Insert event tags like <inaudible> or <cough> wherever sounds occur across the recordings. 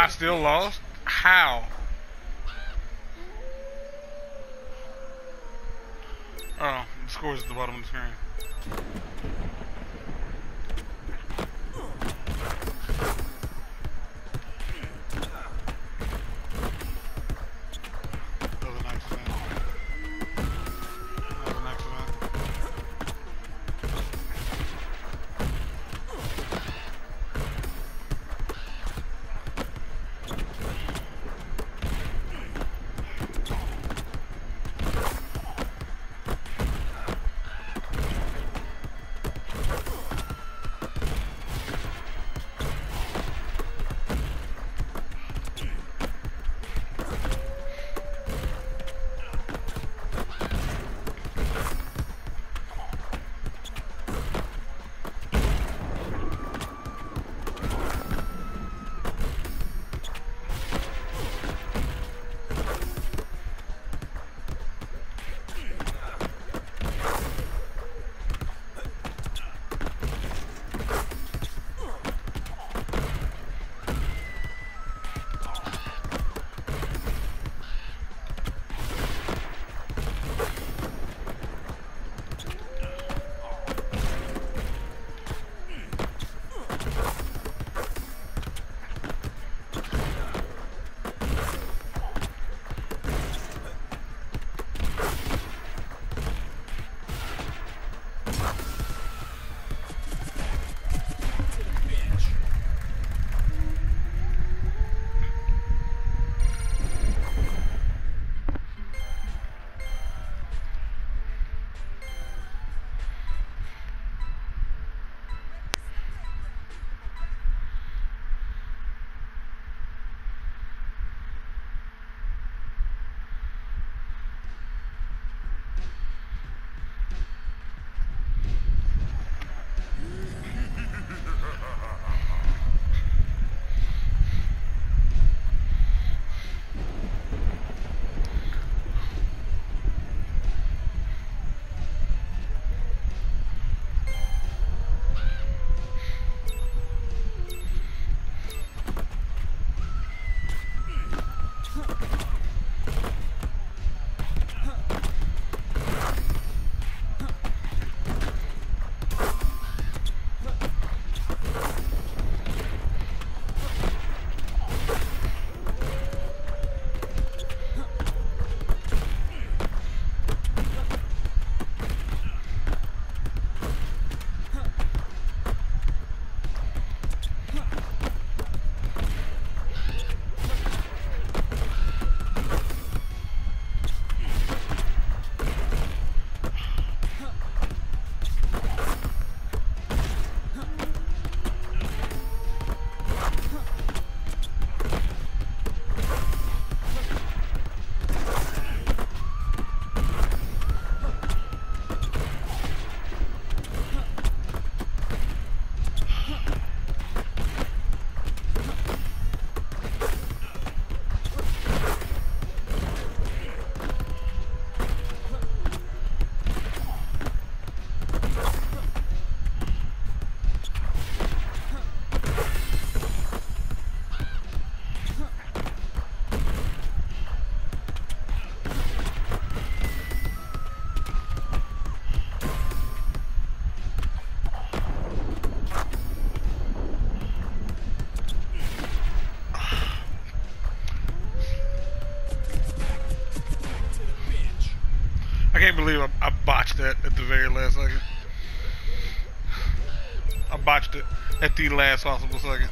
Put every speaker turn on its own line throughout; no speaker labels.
I still lost? How? Oh, the score's at the bottom of the screen. I botched it at the last possible second.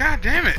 God damn it.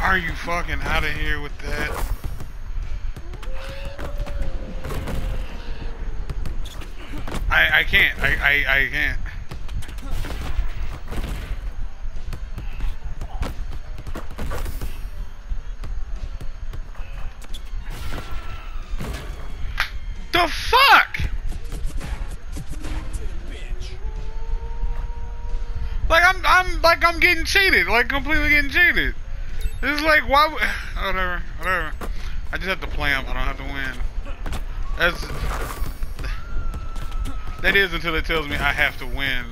Are you fucking out of here with that? I I can't. I I, I can't. The fuck? Like I'm I'm like I'm getting cheated, like completely getting cheated. This is like why would <sighs> whatever, whatever. I just have to play him, I don't have to win. That's <sighs> that is until it tells me I have to win.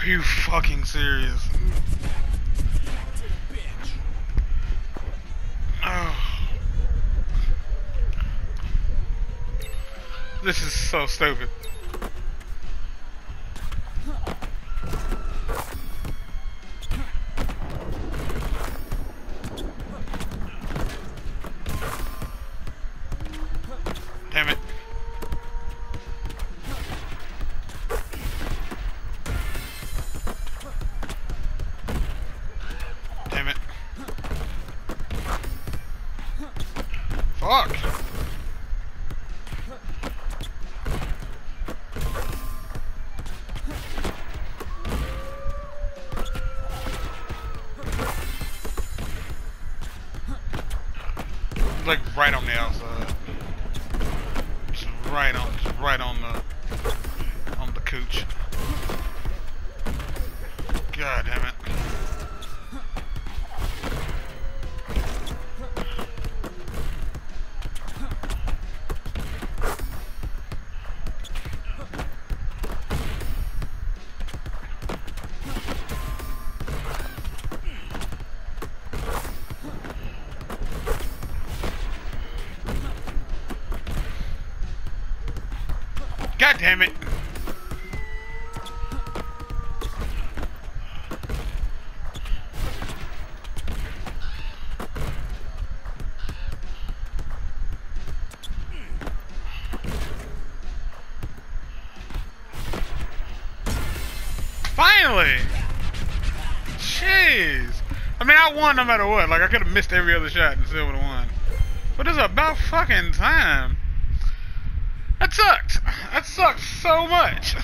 Are you fucking serious? <sighs> This is so stupid. Fuck. God damn it. Finally! Jeez. I mean, I won no matter what. Like, I could have missed every other shot and still would have won. But it's about fucking time. That sucked. That sucked so much.